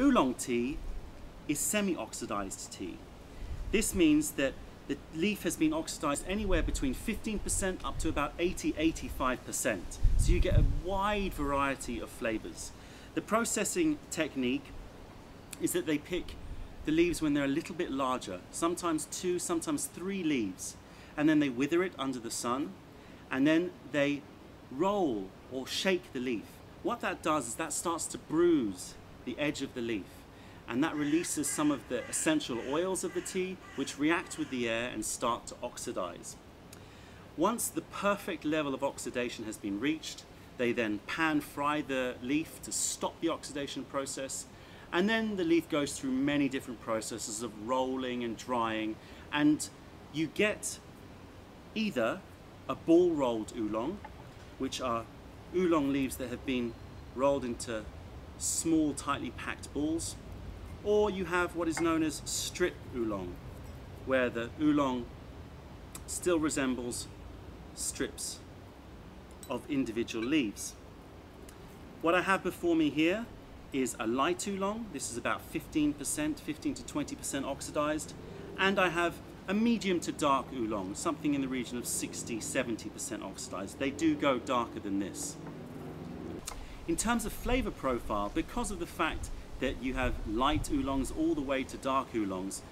Oolong tea is semi-oxidized tea. This means that the leaf has been oxidized anywhere between 15% up to about 80-85%. So you get a wide variety of flavors. The processing technique is that they pick the leaves when they're a little bit larger, sometimes two, sometimes three leaves, and then they wither it under the sun, and then they roll or shake the leaf. What that does is that starts to bruise the edge of the leaf. And that releases some of the essential oils of the tea which react with the air and start to oxidize. Once the perfect level of oxidation has been reached, they then pan fry the leaf to stop the oxidation process. And then the leaf goes through many different processes of rolling and drying. And you get either a ball rolled oolong, which are oolong leaves that have been rolled into small tightly packed balls, or you have what is known as strip oolong, where the oolong still resembles strips of individual leaves. What I have before me here is a light oolong. This is about 15%, 15 to 20% oxidized. And I have a medium to dark oolong, something in the region of 60, 70% oxidized. They do go darker than this. In terms of flavor profile, because of the fact that you have light oolongs all the way to dark oolongs,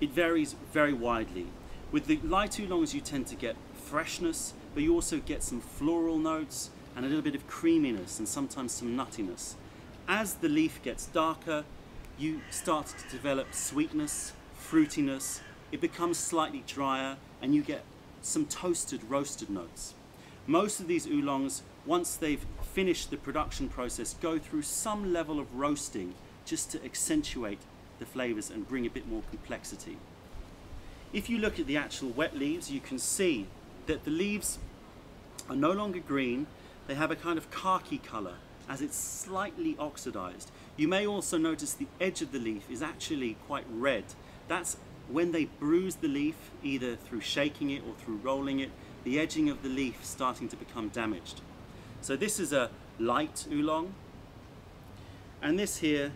it varies very widely. With the light oolongs, you tend to get freshness, but you also get some floral notes and a little bit of creaminess and sometimes some nuttiness. As the leaf gets darker, you start to develop sweetness, fruitiness, it becomes slightly drier and you get some toasted, roasted notes. Most of these oolongs, once they've finished the production process, go through some level of roasting just to accentuate the flavors and bring a bit more complexity. If you look at the actual wet leaves, you can see that the leaves are no longer green, they have a kind of khaki color as it's slightly oxidized. You may also notice the edge of the leaf is actually quite red. That's when they bruise the leaf, either through shaking it or through rolling it, the edging of the leaf starting to become damaged. So this is a light oolong, and this here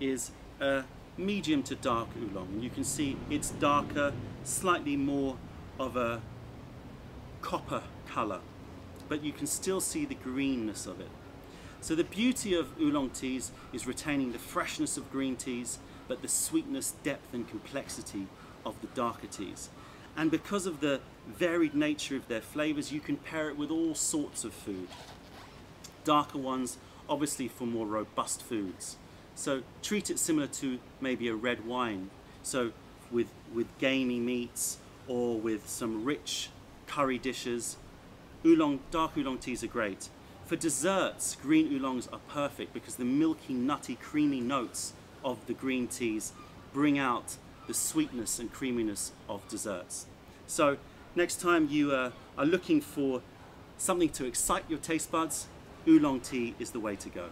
is a medium to dark oolong. And you can see it's darker, slightly more of a copper color, but you can still see the greenness of it. So the beauty of oolong teas is retaining the freshness of green teas, but the sweetness, depth and complexity of the darker teas. And because of the varied nature of their flavors, you can pair it with all sorts of food. Darker ones, obviously for more robust foods. So treat it similar to maybe a red wine. So with, with gamey meats or with some rich curry dishes, oolong, dark oolong teas are great. For desserts, green oolongs are perfect because the milky, nutty, creamy notes of the green teas bring out the sweetness and creaminess of desserts. So next time you uh, are looking for something to excite your taste buds, oolong tea is the way to go.